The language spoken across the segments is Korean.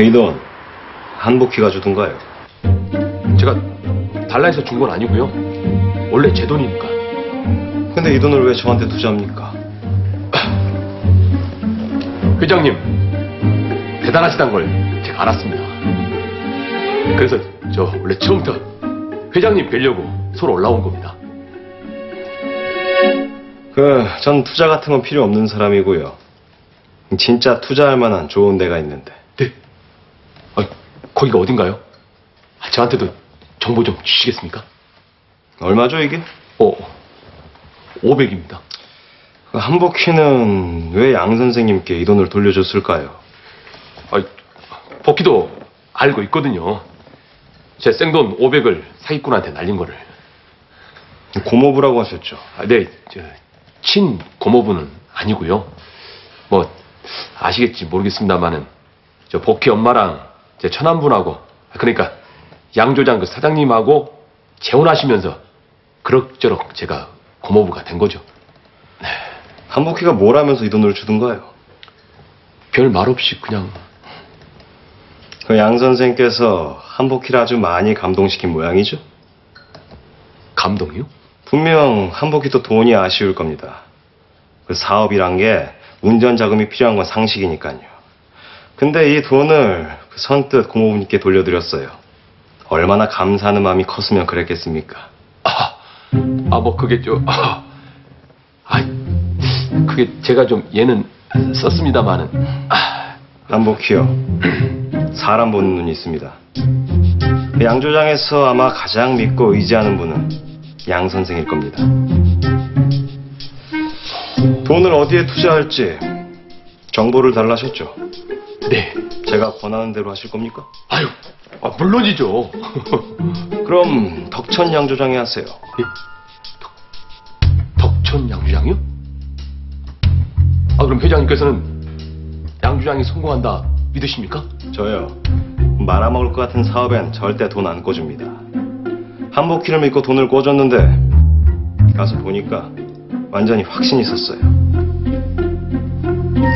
이 돈 한복희가 주던가요? 제가 달라 해서 준 건 아니고요. 원래 제 돈이니까. 근데 이 돈을 왜 저한테 투자합니까? 회장님, 대단하시단 걸 제가 알았습니다. 그래서 저 원래 처음부터 회장님 뵈려고 서로 올라온 겁니다. 그, 전 투자 같은 건 필요 없는 사람이고요. 진짜 투자할 만한 좋은 데가 있는데. 거기가 어딘가요? 아, 저한테도 정보 좀 주시겠습니까? 얼마죠, 이게? 어, 500입니다. 그 한복희는 왜 양 선생님께 이 돈을 돌려줬을까요? 아, 복희도 알고 있거든요. 제 생돈 500을 사기꾼한테 날린 거를. 고모부라고 하셨죠. 아, 네, 저, 친 고모부는 아니고요. 뭐 아시겠지 모르겠습니다만은 저 복희 엄마랑 제 처남분하고 그러니까 양조장 그 사장님하고 재혼하시면서 그럭저럭 제가 고모부가 된 거죠. 한복희가 뭘 하면서 이 돈을 주던가요? 별 말 없이 그냥 그 양 선생께서 한복희를 아주 많이 감동시킨 모양이죠? 감동이요? 분명 한복희도 돈이 아쉬울 겁니다. 그 사업이란 게 운전 자금이 필요한 건 상식이니까요. 근데 이 돈을 그 선뜻 고모부님께 돌려드렸어요. 얼마나 감사하는 마음이 컸으면 그랬겠습니까? 아, 아, 뭐, 그게 저, 아, 아, 그게 제가 좀 얘는 썼습니다만은, 아, 한복희요. 사람 보는 눈이 있습니다. 그 양조장에서 아마 가장 믿고 의지하는 분은 양 선생일 겁니다. 돈을 어디에 투자할지 정보를 달라셨죠? 네. 제가 권하는 대로 하실 겁니까? 아유, 아, 물론이죠. 그럼 덕천 양조장에 하세요. 예? 덕, 덕천 양주장이요? 아, 그럼 회장님께서는 양주장이 성공한다 믿으십니까? 저요. 말아먹을 것 같은 사업엔 절대 돈 안 꿔줍니다. 한복희를 믿고 돈을 꿔줬는데 가서 보니까 완전히 확신이 섰어요.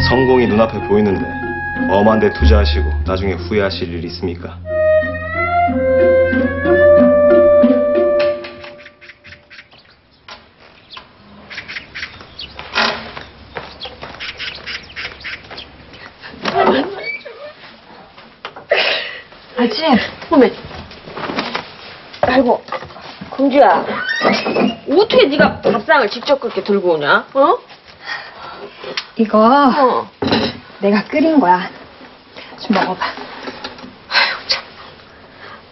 성공이 눈앞에 보이는데 엄한 데 투자하시고 나중에 후회하실 일이 있습니까? 아지? 어메. 아이고, 공주야. 어떻게 네가 밥상을 직접 그렇게 들고 오냐? 어? 이거 어. 내가 끓인 거야. 좀 먹어봐. 아이고 참.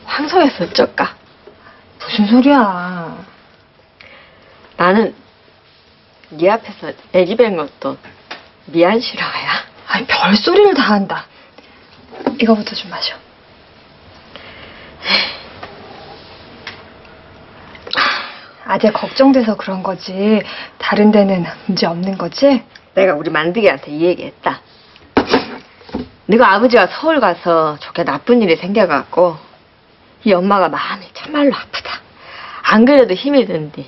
황송해서 어쩔까? 무슨 소리야? 나는 네 앞에서 애기 뵌 것도 미안 실화야. 아니 별 소리를 다 한다. 이거부터 좀 마셔. 아재 걱정돼서 그런 거지. 다른 데는 문제 없는 거지? 내가 우리 만드기한테 이 얘기했다. 네가 아버지가 서울 가서 좋게 나쁜 일이 생겨갖고 이 엄마가 마음이 참말로 아프다. 안 그래도 힘이 드는데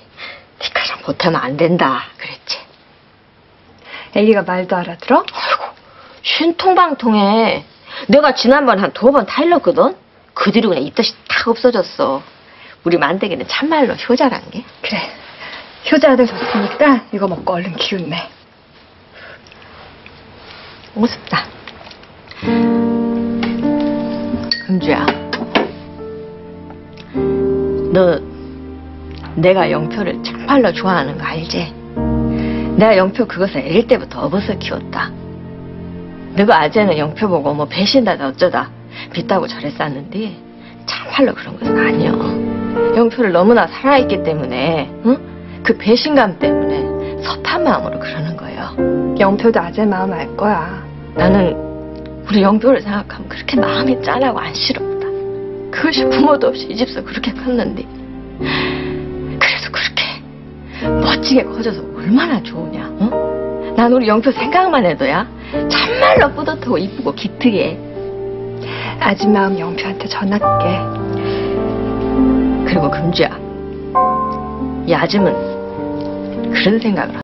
니가랑 못하면 안 된다. 그랬지. 애기가 말도 알아들어? 아이고, 신통방통해. 내가 지난번 한 두 번 타일렀거든? 그 뒤로 그냥 입덧이 탁 없어졌어. 우리 만들기는 참말로 효자란 게. 그래. 효자들 좋으니까 이거 먹고 얼른 기운 내. 우습다. 너 내가 영표를 참말로 좋아하는 거 알지? 내가 영표 그것을 어릴 때부터 업어서 키웠다. 너가 아재는 영표 보고 뭐 배신다다 어쩌다 빚다고 저랬었는데 참말로 그런 것은 아니여. 영표를 너무나 사랑했기 때문에 응? 그 배신감 때문에 섭한 마음으로 그러는 거예요. 영표도 아재 마음 알 거야. 나는 우리 영표를 생각하면 그렇게 마음이 짠하고 안쓰럽 다. 그것이 부모도 없이 이 집서 그렇게 컸는데 그래도 그렇게 멋지게 커져서 얼마나 좋으냐 어? 난 우리 영표 생각만 해도야 참말로 뿌듯하고 이쁘고 기특해 아직 마음 영표한테 전할게. 그리고 금주야 이 아줌은 그런 생각을